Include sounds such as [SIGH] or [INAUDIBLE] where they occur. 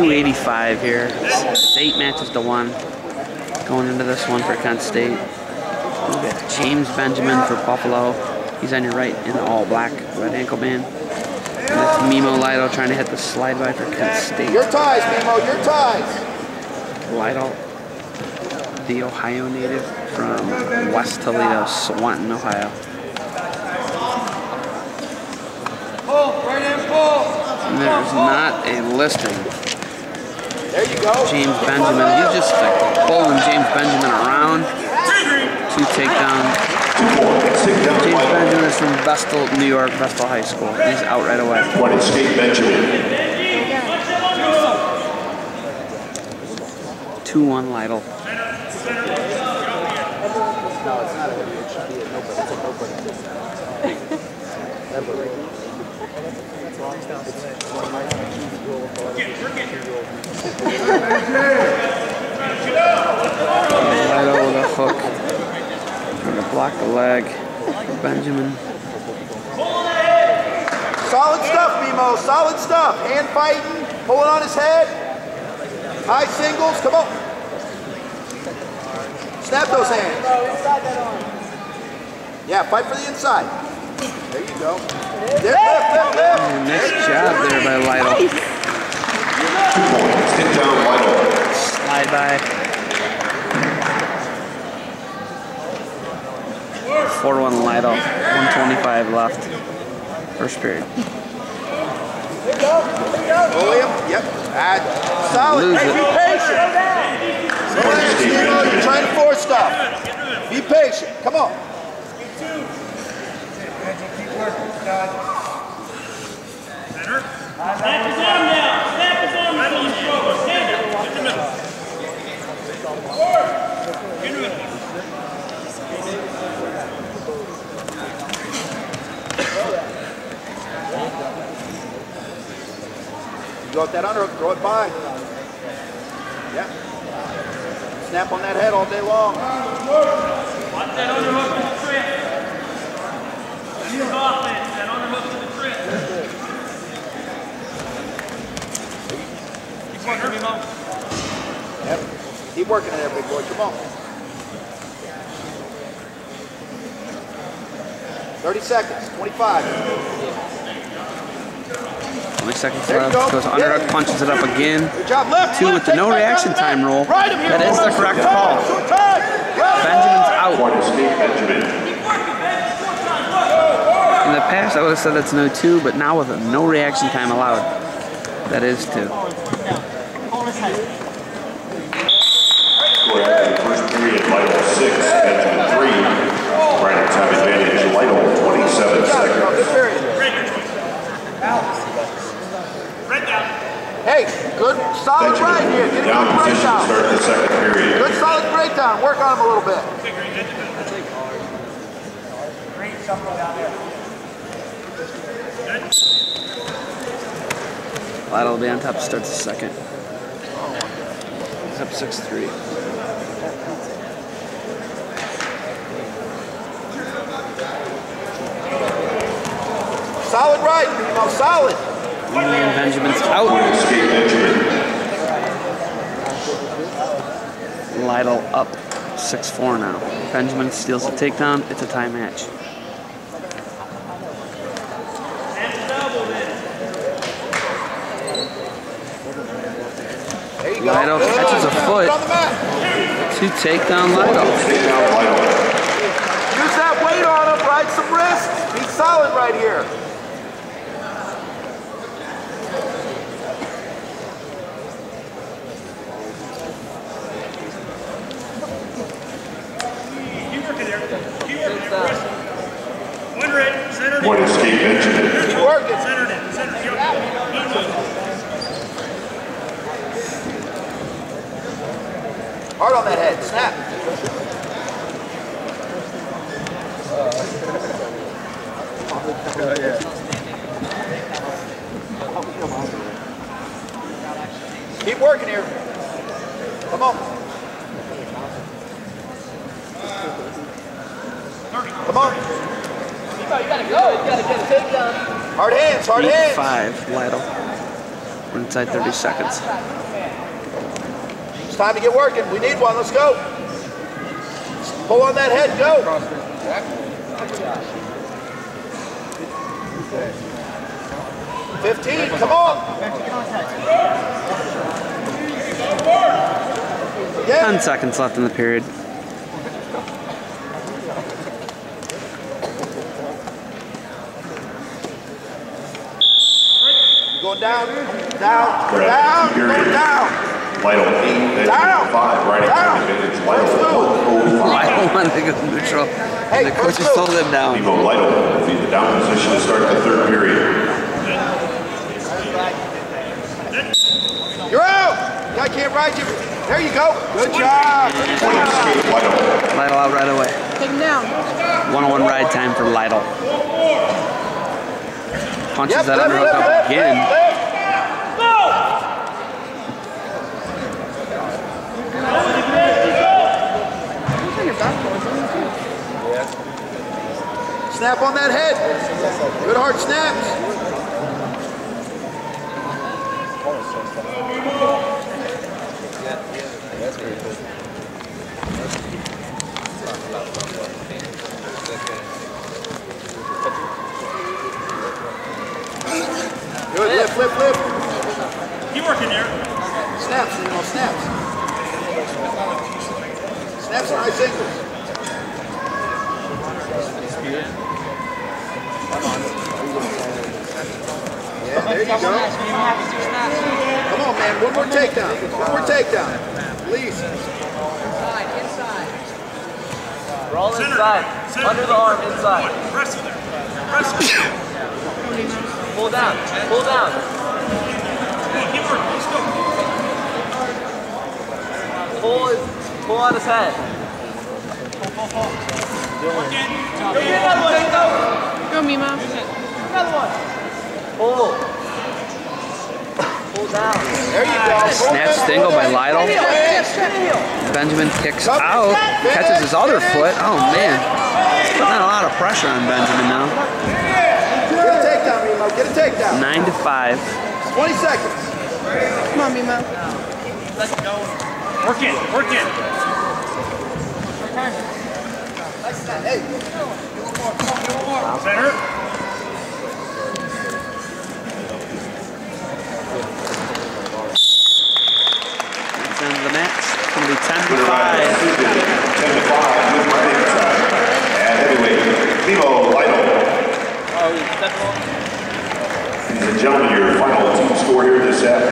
285 here. It's eight matches to one going into this one for Kent State. James Benjamin for Buffalo. He's on your right in the all black red ankle band. And that's Mimmo Lytle trying to hit the slide by for Kent State. Your ties, Mimmo, your ties. Lytle, the Ohio native from West Toledo, Swanton, Ohio. Pull, right in, pull. There's not a listing. There you go. James Benjamin, he's just like pulling James Benjamin around. Two takedown. James Benjamin is from Vestal, New York, Vestal High School. He's out right away. What is escape Benjamin. 2-1 Lytle. Lytle with a [LAUGHS] hook. Trying to block the leg. Benjamin. Solid stuff, Mimmo. Solid stuff. Hand fighting, pulling on his head. High singles. Come on. Snap those hands. Yeah, fight for the inside. There you go. Lift, lift, lift, lift. Nice job there by Lytle. Two points. Hit down Lytle. Slide by. 4-1 Lytle. 125 left. First period. William. Yep. Ah, solid. Lose Hey, it. be patient. Don't understand, Mimmo. You're trying to force stuff. Be patient. Come on. Snap his arm down. Snap his arm down. He's struggle. Stand it. Get the middle. Get the middle. You go with that underhook, throw it by. Yeah. Snap on that head all day long. Watch that underhook to the trip. That's his offense. That underhook to the trip. Keep working, Mimmo. Yep. Keep working it there, big boy. Come on. 30 seconds. 25. 20 seconds There you left. go. Goes underhook, punches it up again. Good job. Left. Two left, with the no reaction out time rule. Right him here. That is the correct call. Time. Go. Benjamin's out. Benjamin. In the past, I would have said that's no two, but now with a no reaction time allowed, that is two. Score after the first period, Lytle six, Benjamin three. Rhinos have advantage, Lytle 27 Good job, bro. Good seconds. period. Break down. Hey, good solid right here. Get a Down good breakdown. start the second period. Good solid breakdown. Work on him a little bit. Lytle will be on top to start the second. He's up 6-3. Solid right, Mimmo. Solid. And Benjamin's out. Lytle up 6-4 now. Benjamin steals the takedown. It's a tie match. There you go. Lytle Good. catches a foot. Put on the mat. Two takedown. Take. Use that weight on him. Ride some wrists. Be solid right here. Keep working there. Keep working there. Rest. One red. Centered One in. escape Benjamin. Keep working. Centered in. Centered. Yep. Hard on that head. Snap. Keep working here. Come on. Come on. You gotta go. You gotta get a takedown. Hard hands, hard hands. 8-5 Lytle. We're inside 30 seconds. It's time to get working. We need one. Let's go. Pull on that head. Go. Fifteen. Come on. Yeah. 10 seconds left in the period. Going down. Down. We're at Down. the. Going down. Lytle eight, Down. Five, riding Down. time advantage, Lytle 105. I don't want to go neutral. Hey, the coaches let's told him down. Evo Lytle will be the down position to start the third period. You're out. Guy can't ride you. There you go. Good job. Good Point job. escape Lytle. Lytle out right away. Take him down. 101 ride time for Lytle. Punches Yep, that lift, underhook lift, up lift, again. lift, lift. Turn your back towards him, too. Snap on that head. Good hard snaps. Good, lift, lift, lift. Keep working there. Snaps, you know, snaps. Snaps and high singles. Yeah, there you go. Come on, man. One more takedown. One more takedown. Please. Inside, inside. Roll Center. inside. Center. Under the arm, inside. Press it there. Press it. Pull down. Pull down. Come on, keep working. Let's go. Pull his, pull on his head. Work in. Go, Mima. Pull. Pull down. There you go. Snatch single by Lytle. Benjamin kicks out. Catches his other foot. Oh, man. Putting a lot of pressure on Benjamin now. Get a takedown, Remo. Get a takedown. 9 to 5. 20 seconds. Come on, Mima. Work in. Work in. Hey, Center. That's end of the 10 to 5. 10 to 5 with my inside. And heavyweight, Timo Lytle. Ladies and gentlemen, your final team score here this afternoon.